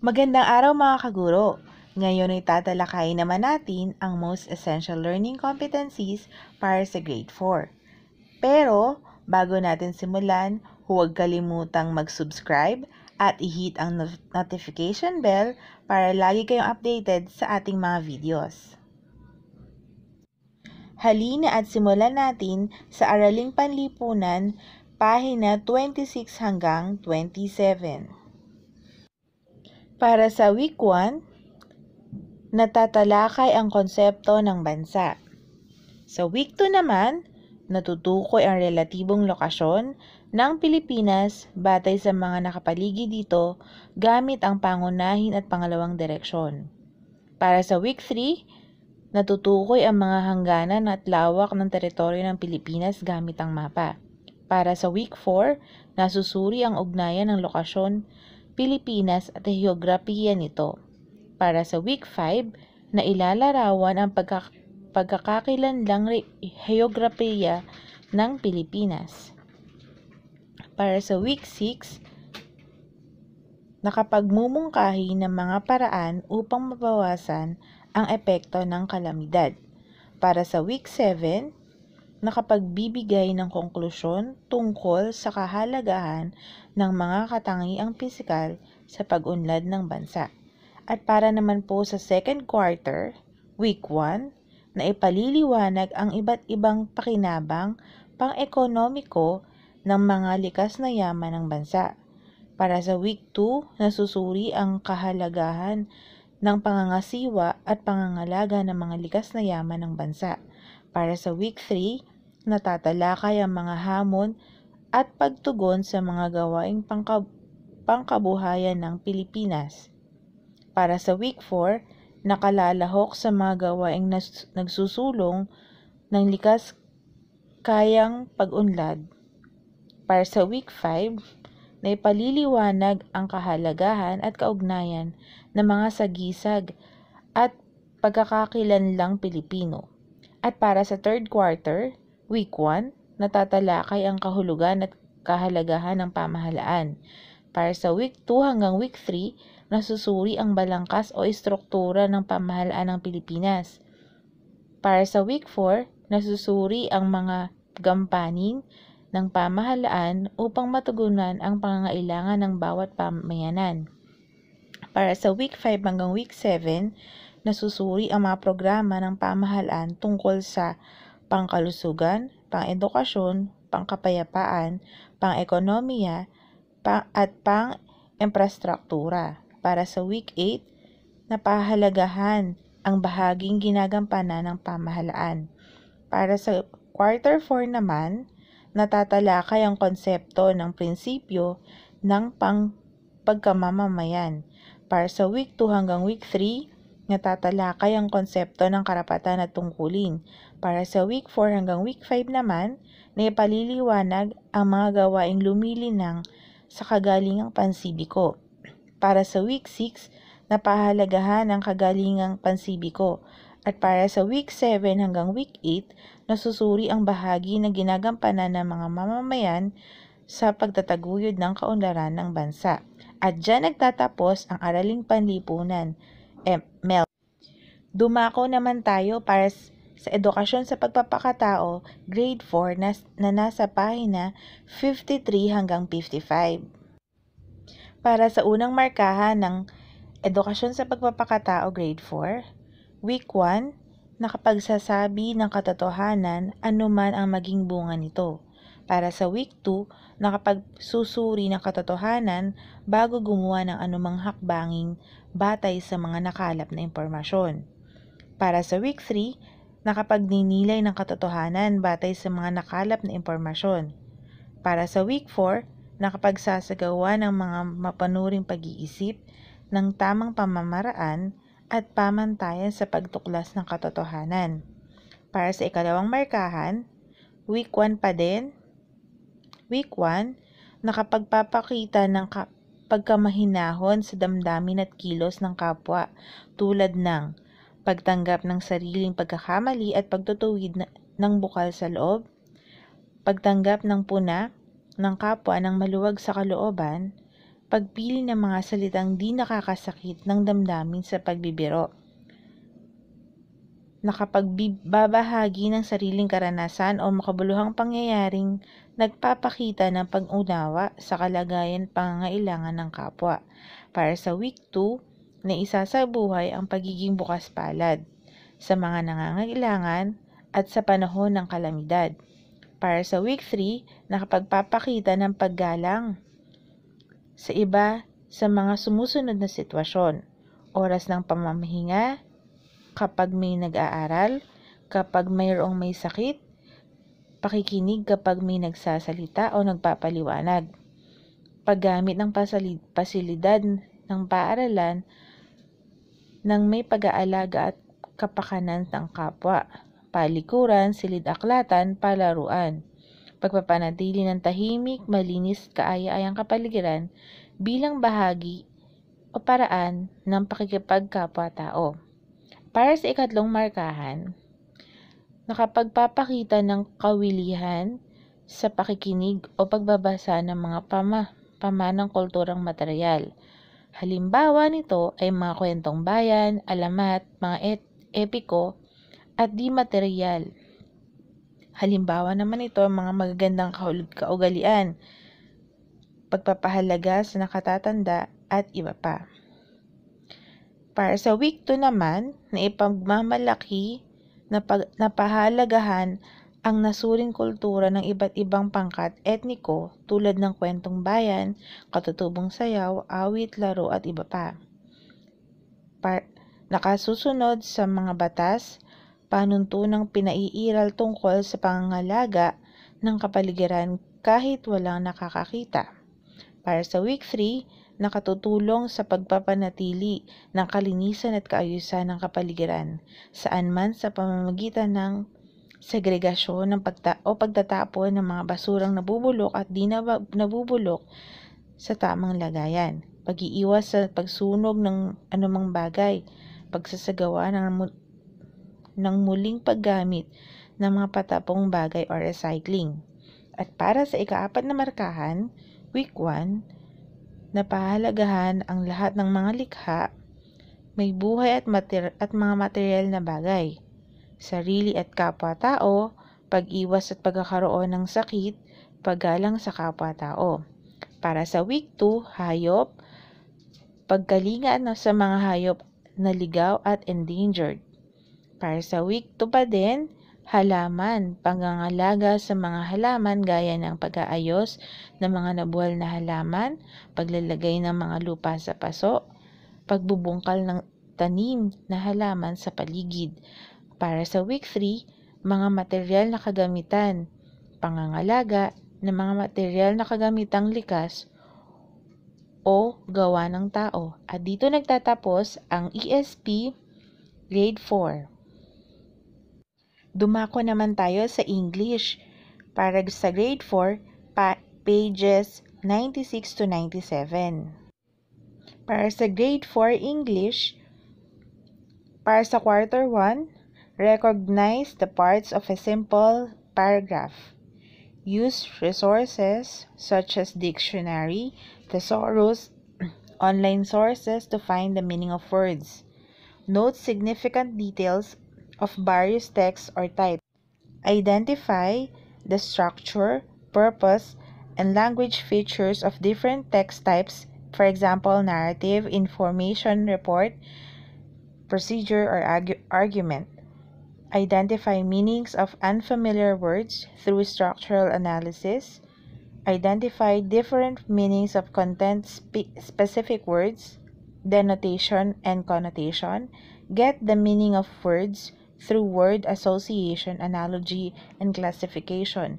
Magandang araw mga kaguro! Ngayon ay tatalakayin naman natin ang most essential learning competencies para sa grade 4. Pero, bago natin simulan, huwag kalimutang mag-subscribe at i-hit ang not- notification bell para lagi kayong updated sa ating mga videos. Halina at simulan natin sa Araling Panlipunan, pahina 26 hanggang 27. Para sa week 1, natatalakay ang konsepto ng bansa. Sa week 2 naman, natutukoy ang relatibong lokasyon ng Pilipinas batay sa mga nakapaligid dito gamit ang pangunahin at pangalawang direksyon. Para sa week 3, natutukoy ang mga hangganan at lawak ng teritoryo ng Pilipinas gamit ang mapa. Para sa week 4, nasusuri ang ugnayan ng lokasyon Pilipinas at heograpiya nito. Para sa week 5, na ilalarawan ang pagka, pagkakakilanlang heograpiya ng Pilipinas. Para sa week 6, nakapagmumungkahi ng mga paraan upang mabawasan ang epekto ng kalamidad. Para sa week 7, nakapagbibigay ng konklusyon tungkol sa kahalagahan ng mga katangiang pisikal sa pag-unlad ng bansa. At para naman po sa second quarter, week 1, na ipaliliwanag ang iba't ibang pakinabang pang-ekonomiko ng mga likas na yaman ng bansa. Para sa week 2, nasusuri ang kahalagahan ng pangangasiwa at pangangalaga ng mga likas na yaman ng bansa. Para sa week 3, natatalakay ang mga hamon at pagtugon sa mga gawaing pangkab pangkabuhayan ng Pilipinas. Para sa week 4, nakalalahok sa mga gawaing nagsusulong ng likas kayang pag-unlad. Para sa week 5, na ipaliliwanag ang kahalagahan at kaugnayan ng mga sagisag at pagkakakilanlang Pilipino. At para sa third quarter, week 1, natatalakay ang kahulugan at kahalagahan ng pamahalaan. Para sa week 2 hanggang week 3, nasusuri ang balangkas o istruktura ng pamahalaan ng Pilipinas. Para sa week 4, nasusuri ang mga gampanin ng pamahalaan upang matugunan ang pangangailangan ng bawat pamayanan. Para sa week 5 hanggang week 7, nasusuri ang mga programa ng pamahalaan tungkol sa pangkalusugan, pang-edukasyon, pangkapayapaan, pang-ekonomiya, pang at pang-infrastruktura. Para sa week 8, napahalagahan ang bahaging ginagampanan ng pamahalaan. Para sa quarter 4 naman, natatalakay ang konsepto ng prinsipyo ng pang pagkamamamayan. Para sa week 2 hanggang week 3, natatalakay ang konsepto ng karapatan at tungkulin. Para sa week 4 hanggang week 5 naman, na ipaliliwanag ang mga gawaing lumilinang sa kagalingang pansibiko. Para sa week 6, napahalagahan ang kagalingang pansibiko. At para sa week 7 hanggang week 8, nasusuri ang bahagi na ginagampanan ng mga mamamayan sa pagtataguyod ng kaunlaran ng bansa. At dyan nagtatapos ang Araling Panlipunan. Mel. Dumako naman tayo para sa edukasyon sa pagpapakatao, grade 4 na, na nasa pahina 53 hanggang 55. Para sa unang markahan ng edukasyon sa pagpapakatao, grade 4, week 1, nakapagsasabi ng katotohanan anuman ang maging bunga nito. Para sa week 2, nakapagsusuri ng katotohanan bago gumawa ng anumang hakbanging batay sa mga nakalap na impormasyon. Para sa week 3, nakapagninilay ng katotohanan batay sa mga nakalap na impormasyon. Para sa week 4, nakapagsasagawa ng mga mapanuring pag-iisip ng tamang pamamaraan at pamantayan sa pagtuklas ng katotohanan. Para sa ikalawang markahan, week 1 pa din. Week 1, nakapagpapakita ng pagkamahinahon sa damdamin at kilos ng kapwa tulad ng pagtanggap ng sariling pagkakamali at pagtutuwid ng bukal sa loob, pagtanggap ng puna ng kapwa ng maluwag sa kalooban, pagpili ng mga salitang di nakakasakit ng damdamin sa pagbibiro. Nakapagbabahagi ng sariling karanasan o makabuluhang pangyayaring nagpapakita ng pag-unawa sa kalagayan pangangailangan ng kapwa. Para sa week 2, na isa sa buhay ang pagiging bukas palad sa mga nangangailangan at sa panahon ng kalamidad. Para sa week 3, nakapagpapakita ng paggalang sa iba sa mga sumusunod na sitwasyon. Oras ng pamamahinga, kapag may nag-aaral, kapag mayroong may sakit, pakikinig kapag may nagsasalita o nagpapaliwanag, paggamit ng pasilidad ng paaralan ng may pag-aalaga at kapakanan ng kapwa, palikuran, silid-aklatan, palaruan, pagpapanatili ng tahimik, malinis, kaaya-ayang kapaligiran bilang bahagi o paraan ng pakikipagkapwa-tao. Para sa ikatlong markahan, nakapagpapakita ng kawilihan sa pakikinig o pagbabasa ng mga pama, pamanang kulturang material. Halimbawa nito ay mga kwentong bayan, alamat, mga et, epiko, at di material. Halimbawa naman ito ang mga magagandang kaugalian, pagpapahalaga sa nakatatanda at iba pa. Para sa week 2 naman, na ipagmamalaki na pag, napahalagahan ang nasuring kultura ng iba't ibang pangkat etniko tulad ng kwentong bayan, katutubong sayaw, awit, laro at iba pa. Pa- nakasusunod sa mga batas, panuntunang pinaiiral tungkol sa pangangalaga ng kapaligiran kahit walang nakakakita. Para sa week 3, nakatutulong sa pagpapanatili ng kalinisan at kaayusan ng kapaligiran, saan man sa pamamagitan ng segregasyon ng pagta o pagtatapon ng mga basurang nabubulok at di nabubulok sa tamang lagayan, pag-iiwas sa pagsunog ng anumang bagay, pagsasagawa ng ng muling paggamit ng mga patapong bagay o recycling. At para sa ikaapat na markahan, week 1, napahalagahan ang lahat ng mga likha, may buhay at, mater- at mga material na bagay, sarili at kapwa-tao, pag-iwas at pagkakaroon ng sakit, paggalang sa kapwa-tao. Para sa week 2, hayop, pagkalinga sa mga hayop na ligaw at endangered. Para sa week 2 pa din, halaman, pangangalaga sa mga halaman gaya ng pag-aayos ng mga nabuwal na halaman, paglalagay ng mga lupa sa paso, pagbubungkal ng tanim na halaman sa paligid. Para sa week 3, mga material na kagamitan, pangangalaga ng mga material na kagamitang likas o gawa ng tao. At dito nagtatapos ang ESP Grade 4. Dumako naman tayo sa English para sa grade 4, pa- pages 96 to 97. Para sa grade 4 English, para sa quarter 1, recognize the parts of a simple paragraph. Use resources such as dictionary, thesaurus, online sources to find the meaning of words. Note significant details of various texts or types. Identify the structure, purpose, and language features of different text types, for example, narrative, information, report, procedure, or argu argument. Identify meanings of unfamiliar words through structural analysis. Identify different meanings of content spe specific words, denotation, and connotation. Get the meaning of words through word association, analogy, and classification.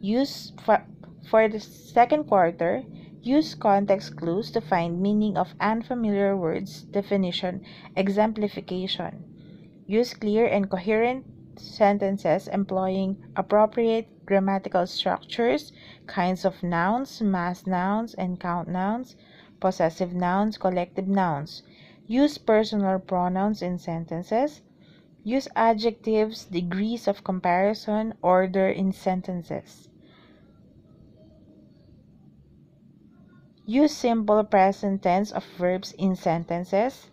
Use for, for the second quarter, use context clues to find meaning of unfamiliar words, definition, exemplification. Use clear and coherent sentences employing appropriate grammatical structures, kinds of nouns, mass nouns, and count nouns, possessive nouns, collective nouns. Use personal pronouns in sentences. Use adjectives, degrees of comparison, order in sentences. Use simple present tense of verbs in sentences.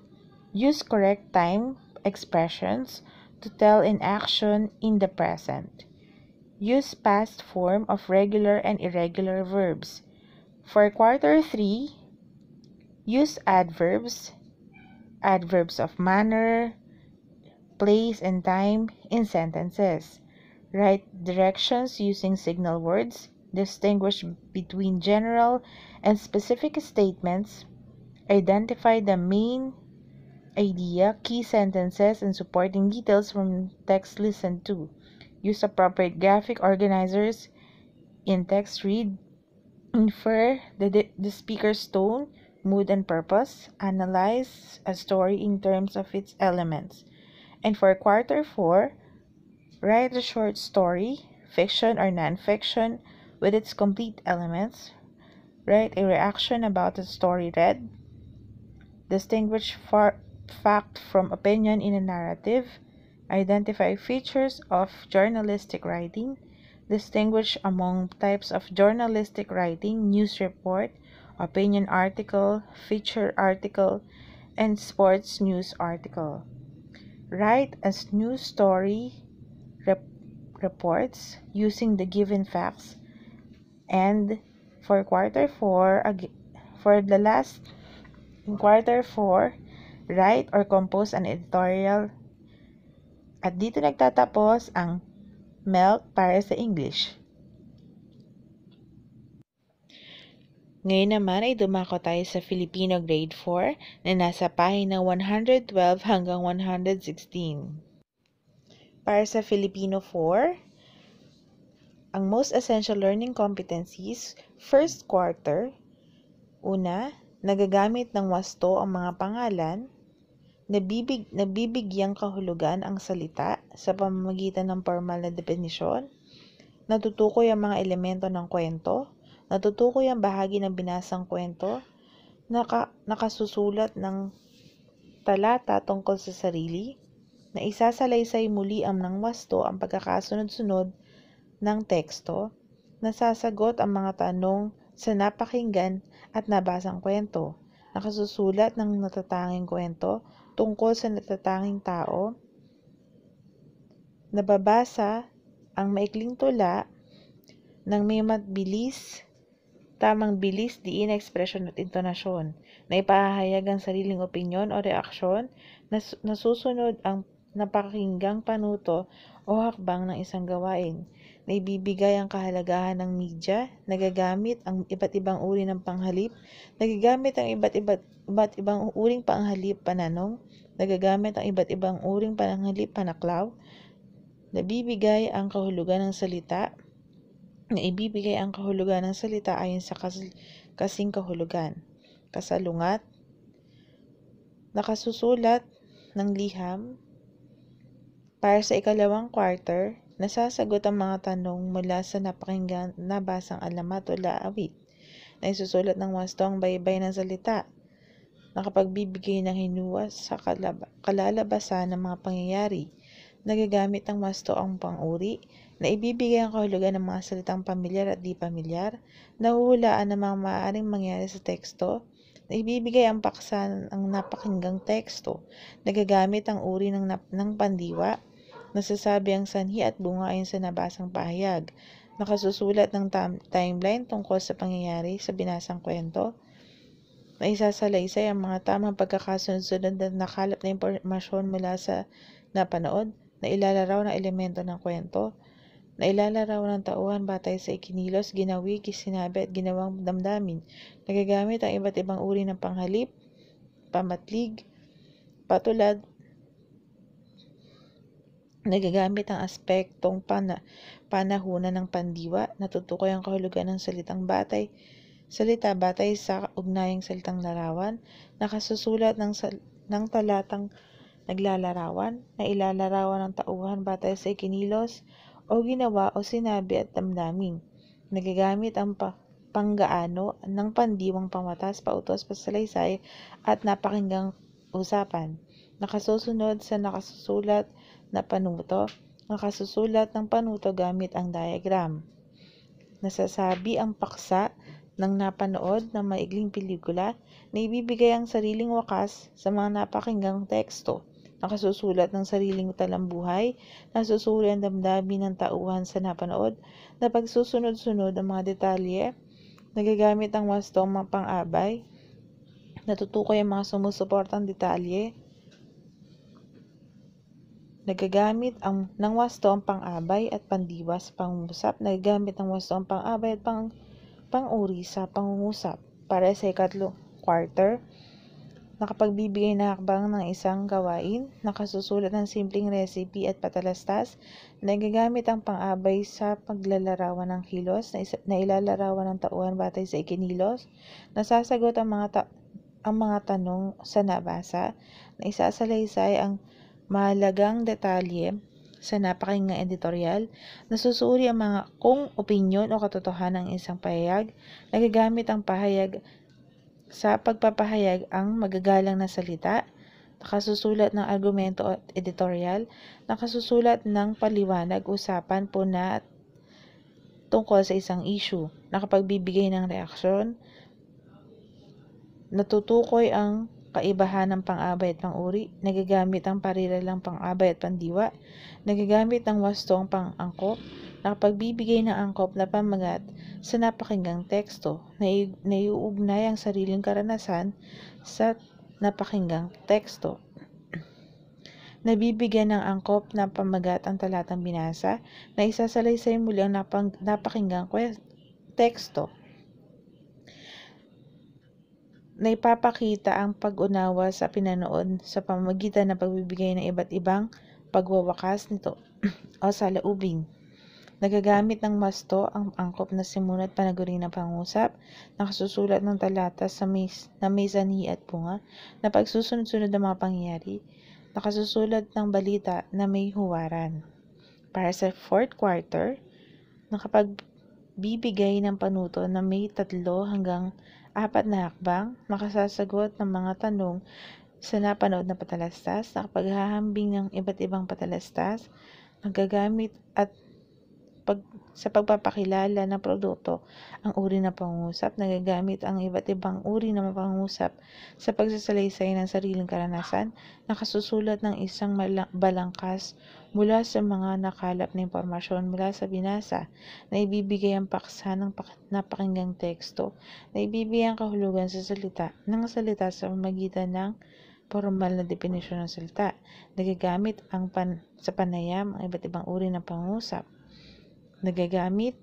Use correct time expressions to tell an action in the present. Use past form of regular and irregular verbs. For quarter 3, use adverbs, adverbs of manner, place, and time in sentences. Write directions using signal words. Distinguish between general and specific statements. Identify the main idea, key sentences, and supporting details from text listened to. Use appropriate graphic organizers in text read. Infer the, the speaker's tone, mood, and purpose. Analyze a story in terms of its elements. And for quarter four, write a short story, fiction or nonfiction, with its complete elements. Write a reaction about the story read. Distinguish fact from opinion in a narrative. Identify features of journalistic writing. Distinguish among types of journalistic writing, news report, opinion article, feature article, and sports news article. Write a news story rep reports using the given facts. And for quarter 4, for the last quarter 4, write or compose an editorial. At dito nagtatapos ang MELC para sa English. Ngayon naman ay dumako tayo sa Filipino Grade 4 na nasa pahina 112 hanggang 116. Para sa Filipino 4, ang most essential learning competencies, first quarter, una, nagagamit ng wasto ang mga pangalan, nabibig, nabibigyang kahulugan ang salita sa pamamagitan ng formal na definisyon, natutukoy ang mga elemento ng kwento, natutukoy ang bahagi ng binasang kwento, naka, nakasusulat ng talata tungkol sa sarili, na isasalaysay muli ang ng wasto ang pagkakasunod-sunod ng teksto, nasasagot ang mga tanong sa napakinggan at nabasang kwento, nakasusulat ng natatanging kwento tungkol sa natatanging tao, nababasa ang maikling tula ng may mabilis, tamang bilis, diin, ekspresyon at intonasyon, na ipahahayag ang sariling opinyon o reaksyon, nas nasusunod ang napakinggang panuto o hakbang ng isang gawain, na ibibigay ang kahalagahan ng media, nagagamit ang iba't ibang uri ng panghalip, nagagamit ang iba't iba't iba't ibang uring panghalip pananong, nagagamit ang iba't ibang uring pananghali panaklaw, nabibigay ang kahulugan ng salita, na ibibigay ang kahulugan ng salita ayon sa kas kasing kahulugan, kasalungat, nakasusulat ng liham, para sa ikalawang quarter, nasasagot ang mga tanong mula sa napakinggan nabasang alamat o laawit, na isusulat ng wasto ang baybay ng salita, nakapagbibigay ng hinuwas sa kalalabasan ng mga pangyayari. Nagagamit ng wasto ang panguri na ibibigay ang kahulugan ng mga salitang pamilyar at di pamilyar, nahuhulaan ng mga maaaring mangyari sa teksto, na ibibigay ang paksa ng napakinggang teksto, nagagamit ang uri ng, ng pandiwa, nasasabi ang sanhi at bunga ayon sa nabasang pahayag, nakasusulat ng timeline tungkol sa pangyayari sa binasang kwento, na isasalaysay ang mga tamang pagkakasunod-sunod na nakalap na impormasyon mula sa napanood, na ilalaraw ng elemento ng kwento, na ilalaraw ng tauhan batay sa ikinilos, ginawi, kisinabi at ginawang damdamin. Nagagamit ang iba't ibang uri ng panghalip, pamatlig, patulad, nagagamit ang aspektong pana, panahunan ng pandiwa, natutukoy ang kahulugan ng salitang batay, salita batay sa ugnayang salitang larawan, nakasusulat ng, ng talatang naglalarawan, na ilalarawan ng tauhan batay sa ikinilos o ginawa o sinabi at damdamin. Nagagamit ang pa panggaano ng pandiwang pamatas, pautos, pasalaysay at napakinggang usapan. Nakasusunod sa nakasusulat na panuto, nakasusulat ng panuto gamit ang diagram. Nasasabi ang paksa ng napanood ng maigling pelikula na ibibigay ang sariling wakas sa mga napakinggang teksto. Nakasusulat ng sariling talambuhay, nasusuri ang damdamin ng tauhan sa napanood, na pagsusunod-sunod ang mga detalye, nagagamit ang wastong mga pang-abay, natutukoy ang mga sumusuportang detalye, nagagamit ang ng wasto ang pang-abay at pandiwa sa pangungusap, nagagamit ang wasto ang pang-abay at pang pang-uri sa pangungusap. Para sa ikatlo quarter, nakapagbibigay na hakbang ng isang gawain, nakasusulat ng simpleng recipe at patalastas, nagagamit ang pang-abay sa paglalarawan ng kilos na, na ilalarawan ng tauhan batay sa ikinilos, nasasagot ang mga, ta- ang mga tanong sa nabasa, na isasalaysay ang mahalagang detalye sa napakinggang editorial, nasusuri ang mga kung opinyon o katotohanan ng isang pahayag, nagagamit ang pahayag sa pagpapahayag ang magagalang na salita, nakasusulat ng argumento at editorial, nakasusulat ng paliwanag, usapan, puna at tungkol sa isang issue, nakapagbibigay ng reaksyon, natutukoy ang kaibahan ng pang-abay at pang-uri, nagagamit ang parilalang pang-abay at pandiwa, nagagamit ang wastong pang-angkop, nakapagbibigay ng angkop na pamagat sa napakinggang teksto na naiuugnay ang sariling karanasan sa napakinggang teksto. Nabibigyan ng angkop na pamagat ang talatang binasa na isasalaysay muli ang napang, napakinggang teksto na ipapakita ang pag-unawa sa pinanood sa pamamagitan ng pagbibigay ng iba't ibang pagwawakas nito o salaubing. Nagagamit ng masto ang angkop na simulat panaguri ng pangusap, nakasusulat ng talata sa may, na may sanhi at bunga, na pagsusunod-sunod ng mga pangyayari, nakasusulat ng balita na may huwaran. Para sa fourth quarter, nakapagbibigay ng panuto na may tatlo hanggang apat na hakbang, makasasagot ng mga tanong sa napanood na patalastas, nakapaghahambing ng iba't ibang patalastas, nagagamit at pag, sa pagpapakilala ng produkto ang uri ng pangungusap, nagagamit ang iba't ibang uri ng pangungusap sa pagsasalaysay ng sariling karanasan, nakasusulat ng isang balangkas mula sa mga nakalap na impormasyon mula sa binasa na ibibigay ang paksa ng napakinggang teksto na ibibigay ang kahulugan sa salita ng salita sa magitan ng formal na definisyon ng salita. Nagagamit ang pan, sa panayam ang iba't ibang uri ng pangusap nagagamit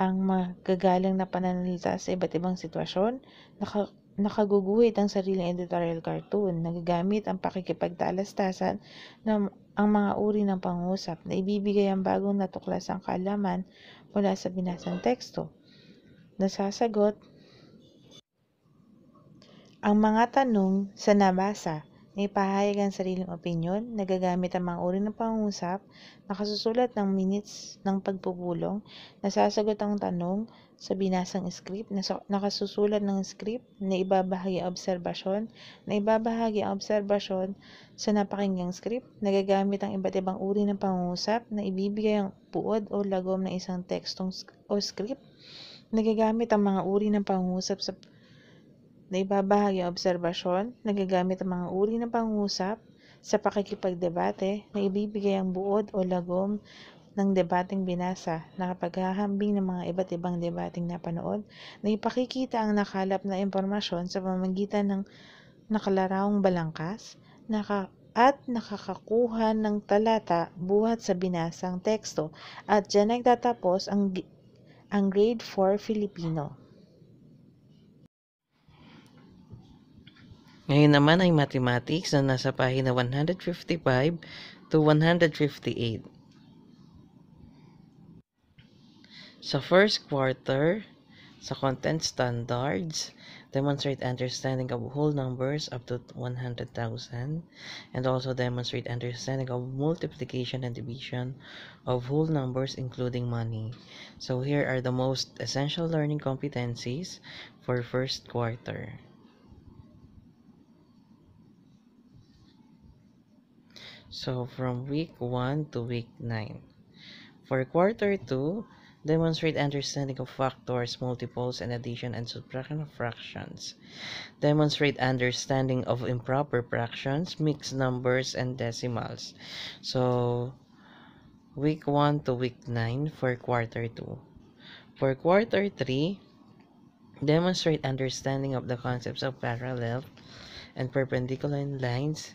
ang magagalang na pananalita sa iba't ibang sitwasyon, naka, nakaguguhit ang sariling editorial cartoon, nagagamit ang pakikipagtalastasan ng ang mga uri ng pangusap na ibibigay ang bagong natuklasang kaalaman mula sa binasang teksto. Nasasagot ang mga tanong sa nabasa may pahayag ang sariling opinyon, nagagamit ang mga uri ng pangungusap, nakasusulat ng minutes ng pagpupulong, nasasagot ang tanong sa binasang script, nakasusulat ng script, na ibabahagi ang obserbasyon, na ibabahagi ang obserbasyon sa napakinggang script, nagagamit ang iba't ibang uri ng pangungusap na ibibigay ang buod o lagom ng isang tekstong o script, nagagamit ang mga uri ng pangungusap sa na ibabahagi ang obserbasyon, nagagamit ang mga uri ng pangusap sa pakikipagdebate na ibibigay ang buod o lagom ng debating binasa, nakapaghahambing ng mga iba't ibang debating napanood, na ipakikita ang nakalap na impormasyon sa pamagitan ng nakalarawang balangkas, naka at nakakakuha ng talata buhat sa binasang teksto at dyan nagtatapos ang, ang grade 4 Filipino. Ngayon naman ay mathematics na nasa pahina 155 to 158. Sa first quarter, sa content standards, demonstrate understanding of whole numbers up to 100,000 and also demonstrate understanding of multiplication and division of whole numbers including money. So here are the most essential learning competencies for first quarter. So from week 1 to week 9. For quarter 2, Demonstrate understanding of factors, multiples, and addition and subtraction of fractions. Demonstrate understanding of improper fractions, mixed numbers, and decimals. So, week 1 to week 9 for quarter 2. For quarter 3, demonstrate understanding of the concepts of parallel and perpendicular lines,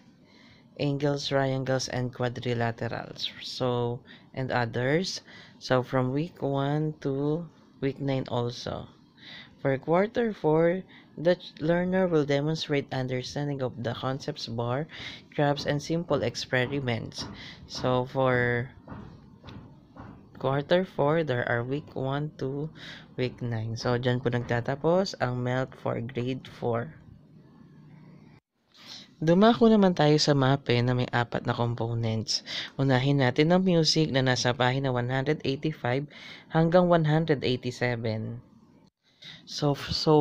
angles, triangles, and quadrilaterals. So, and others. So, from week 1 to week 9 also. For quarter 4, the learner will demonstrate understanding of the concepts bar, graphs, and simple experiments. So, for quarter 4, there are week 1 to week 9. So, dyan po nagtatapos ang MELC for grade 4. Dumako naman tayo sa mape na may apat na components. Unahin natin ang music na nasa pahina 185 hanggang 187. So, so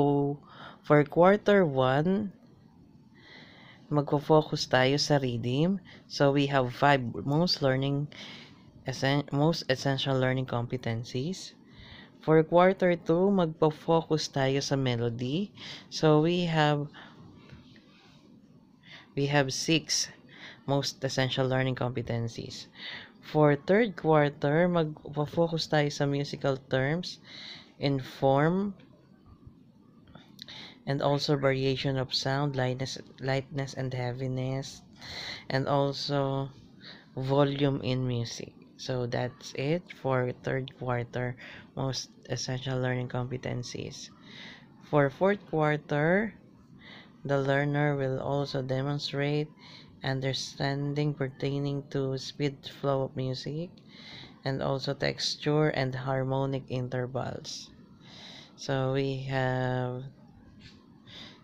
for quarter 1, magfo-focus tayo sa rhythm. So, we have five most learning most essential learning competencies. For quarter 2, magpo-focus tayo sa melody. So, we have we have six most essential learning competencies. For third quarter, mag-focus tayo sa musical terms, in form, and also variation of sound, lightness, lightness and heaviness, and also volume in music. So that's it for third quarter most essential learning competencies. For fourth quarter, The learner will also demonstrate understanding pertaining to speed flow of music and also texture and harmonic intervals. So we have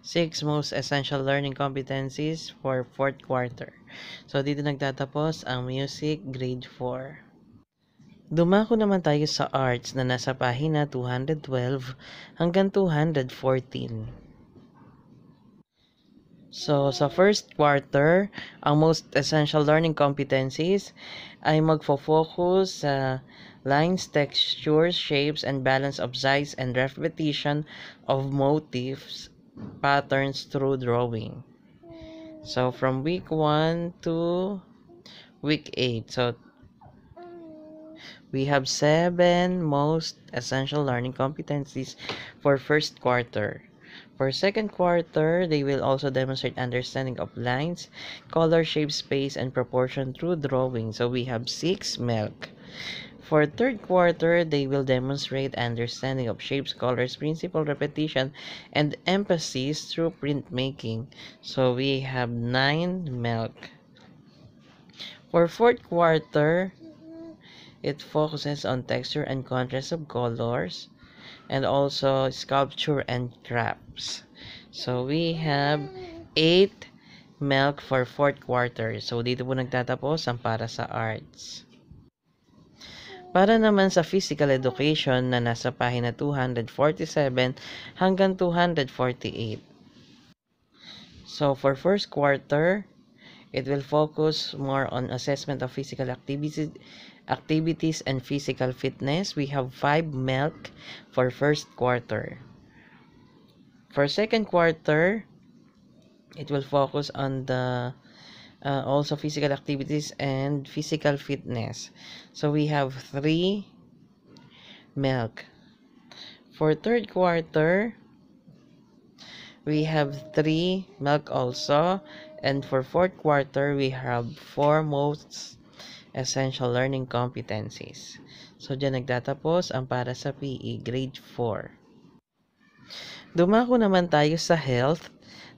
six most essential learning competencies for fourth quarter. So dito nagtatapos ang music grade 4. Dumako naman tayo sa arts na nasa pahina 212 hanggang 214. So, sa first quarter, ang most essential learning competencies ay magfo-focus sa lines, textures, shapes, and balance of size and repetition of motifs, patterns through drawing. So, from week 1 to week 8. So, we have seven most essential learning competencies for first quarter. For second quarter, they will also demonstrate understanding of lines, color, shape, space, and proportion through drawing. So we have six milk. For third quarter, they will demonstrate understanding of shapes, colors, principle, repetition, and emphasis through printmaking. So we have nine milk. For fourth quarter, it focuses on texture and contrast of colors, and also sculpture and crafts. So we have 8 milk for fourth quarter. So dito po nagtatapos ang para sa arts. Para naman sa physical education na nasa pahina 247 hanggang 248. So for first quarter, it will focus more on assessment of physical activities activities and physical fitness, we have 5 milk for first quarter. For second quarter, it will focus on the uh, also physical activities and physical fitness. So we have 3 milk. For third quarter, we have 3 milk also. And for fourth quarter, we have 4 most Essential Learning Competencies. So, dyan nagtatapos ang para sa PE Grade 4. Dumako naman tayo sa health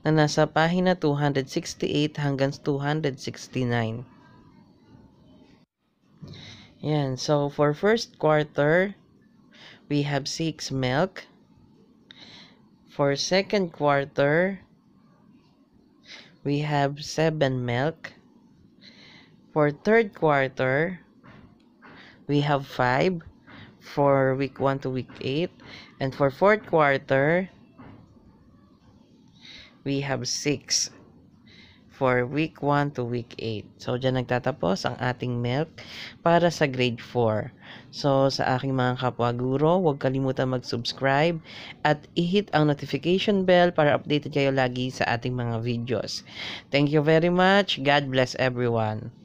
na nasa pahina 268 hanggang 269. Yan. So, for first quarter, we have 6 milk. For second quarter, we have 7 milk. For third quarter, we have 5 for week 1 to week 8. And for fourth quarter, we have 6 for week 1 to week 8. So, dyan nagtatapos ang ating milk para sa grade 4. So, sa aking mga kapwa guro, huwag kalimutan mag-subscribe at i-hit ang notification bell para updated kayo lagi sa ating mga videos. Thank you very much. God bless everyone.